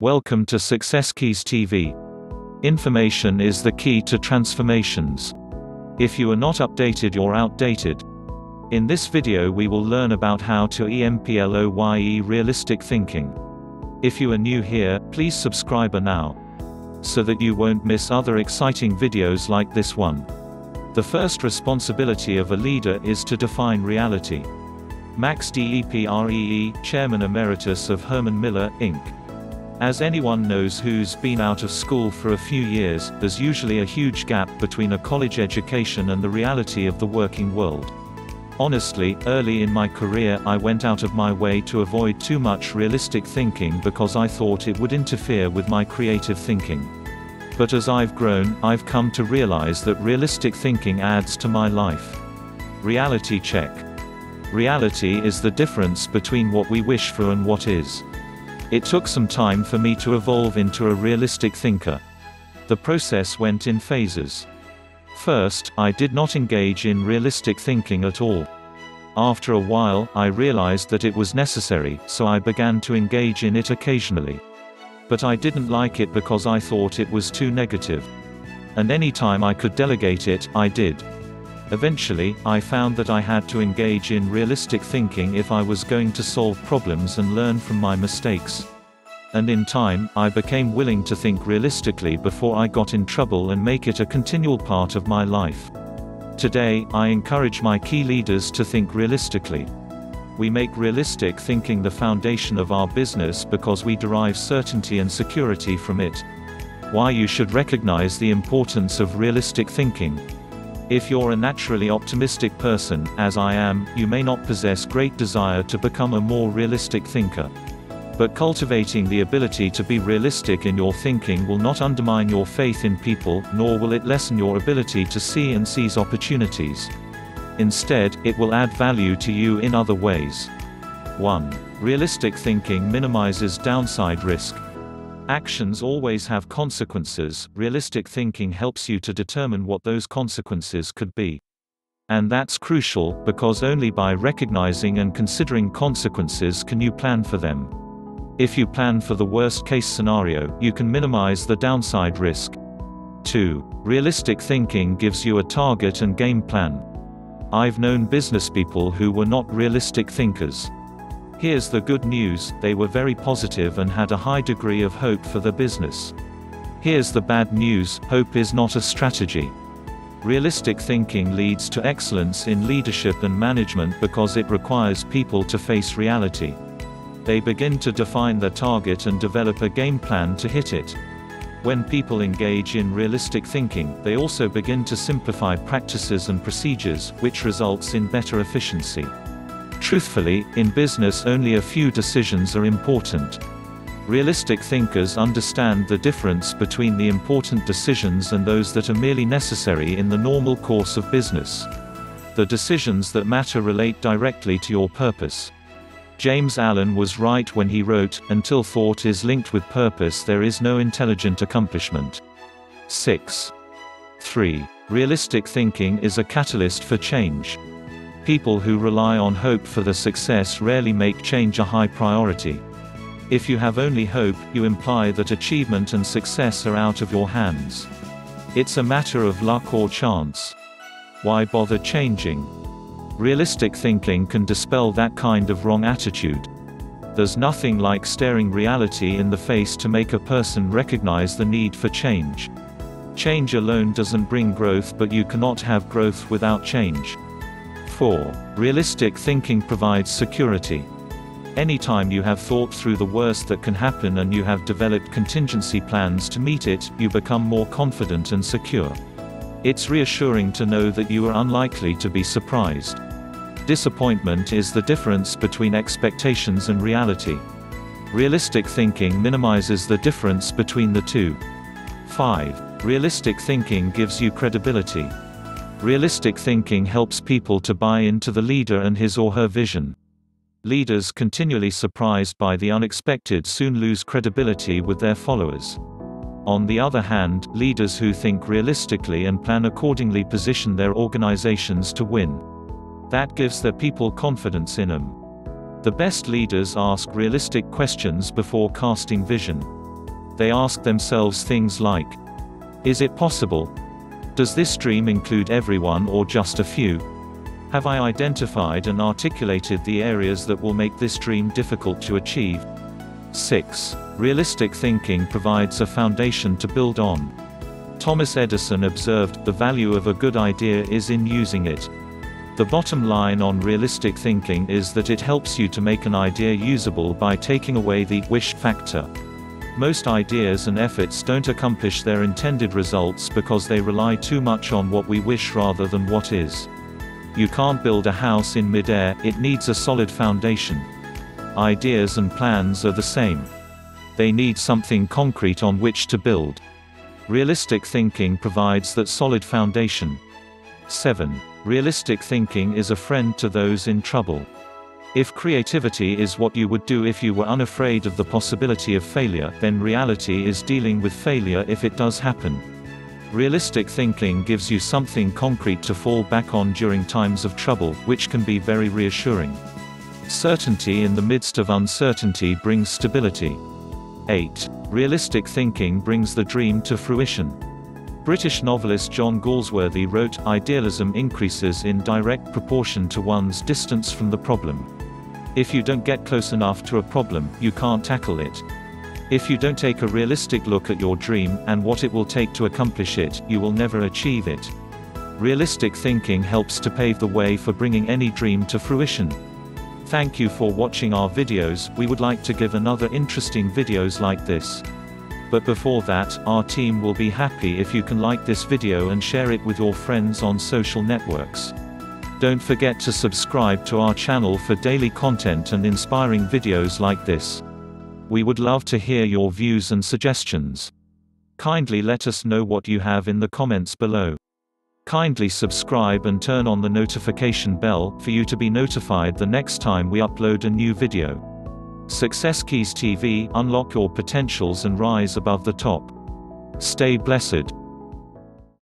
Welcome to Success Keys TV. Information is the key to transformations. If you are not updated you're outdated. In this video we will learn about how to EMPLOYE realistic thinking. If you are new here, please subscribe now. So that you won't miss other exciting videos like this one. The first responsibility of a leader is to define reality. Max DEPREE, Chairman Emeritus of Herman Miller, Inc. As anyone knows who's been out of school for a few years, there's usually a huge gap between a college education and the reality of the working world. Honestly, early in my career I went out of my way to avoid too much realistic thinking because I thought it would interfere with my creative thinking. But as I've grown, I've come to realize that realistic thinking adds to my life. Reality check. Reality is the difference between what we wish for and what is. It took some time for me to evolve into a realistic thinker. The process went in phases. First, I did not engage in realistic thinking at all. After a while, I realized that it was necessary, so I began to engage in it occasionally. But I didn't like it because I thought it was too negative. And any time I could delegate it, I did. Eventually, I found that I had to engage in realistic thinking if I was going to solve problems and learn from my mistakes. And in time, I became willing to think realistically before I got in trouble and make it a continual part of my life. Today, I encourage my key leaders to think realistically. We make realistic thinking the foundation of our business because we derive certainty and security from it. Why you should recognize the importance of realistic thinking. If you're a naturally optimistic person, as I am, you may not possess great desire to become a more realistic thinker. But cultivating the ability to be realistic in your thinking will not undermine your faith in people, nor will it lessen your ability to see and seize opportunities. Instead, it will add value to you in other ways. 1. Realistic thinking minimizes downside risk. Actions always have consequences, realistic thinking helps you to determine what those consequences could be. And that's crucial, because only by recognizing and considering consequences can you plan for them. If you plan for the worst case scenario, you can minimize the downside risk. 2. Realistic thinking gives you a target and game plan. I've known businesspeople who were not realistic thinkers. Here's the good news, they were very positive and had a high degree of hope for the business. Here's the bad news, hope is not a strategy. Realistic thinking leads to excellence in leadership and management because it requires people to face reality. They begin to define their target and develop a game plan to hit it. When people engage in realistic thinking, they also begin to simplify practices and procedures, which results in better efficiency. Truthfully, in business only a few decisions are important. Realistic thinkers understand the difference between the important decisions and those that are merely necessary in the normal course of business. The decisions that matter relate directly to your purpose. James Allen was right when he wrote, Until thought is linked with purpose there is no intelligent accomplishment. 6. 3. Realistic thinking is a catalyst for change. People who rely on hope for their success rarely make change a high priority. If you have only hope, you imply that achievement and success are out of your hands. It's a matter of luck or chance. Why bother changing? Realistic thinking can dispel that kind of wrong attitude. There's nothing like staring reality in the face to make a person recognize the need for change. Change alone doesn't bring growth but you cannot have growth without change. 4. Realistic thinking provides security. Anytime you have thought through the worst that can happen and you have developed contingency plans to meet it, you become more confident and secure. It's reassuring to know that you are unlikely to be surprised. Disappointment is the difference between expectations and reality. Realistic thinking minimizes the difference between the two. 5. Realistic thinking gives you credibility. Realistic thinking helps people to buy into the leader and his or her vision. Leaders continually surprised by the unexpected soon lose credibility with their followers. On the other hand, leaders who think realistically and plan accordingly position their organizations to win. That gives their people confidence in them. The best leaders ask realistic questions before casting vision. They ask themselves things like, Is it possible? Does this dream include everyone or just a few? Have I identified and articulated the areas that will make this dream difficult to achieve? 6. Realistic thinking provides a foundation to build on. Thomas Edison observed, the value of a good idea is in using it. The bottom line on realistic thinking is that it helps you to make an idea usable by taking away the wish factor. Most ideas and efforts don't accomplish their intended results because they rely too much on what we wish rather than what is. You can't build a house in midair, it needs a solid foundation. Ideas and plans are the same. They need something concrete on which to build. Realistic thinking provides that solid foundation. 7. Realistic thinking is a friend to those in trouble. If creativity is what you would do if you were unafraid of the possibility of failure, then reality is dealing with failure if it does happen. Realistic thinking gives you something concrete to fall back on during times of trouble, which can be very reassuring. Certainty in the midst of uncertainty brings stability. 8. Realistic thinking brings the dream to fruition. British novelist John Galsworthy wrote, Idealism increases in direct proportion to one's distance from the problem. If you don't get close enough to a problem, you can't tackle it. If you don't take a realistic look at your dream, and what it will take to accomplish it, you will never achieve it. Realistic thinking helps to pave the way for bringing any dream to fruition. Thank you for watching our videos, we would like to give another interesting videos like this. But before that, our team will be happy if you can like this video and share it with your friends on social networks. Don't forget to subscribe to our channel for daily content and inspiring videos like this. We would love to hear your views and suggestions. Kindly let us know what you have in the comments below. Kindly subscribe and turn on the notification bell, for you to be notified the next time we upload a new video. Success Keys TV, unlock your potentials and rise above the top. Stay blessed.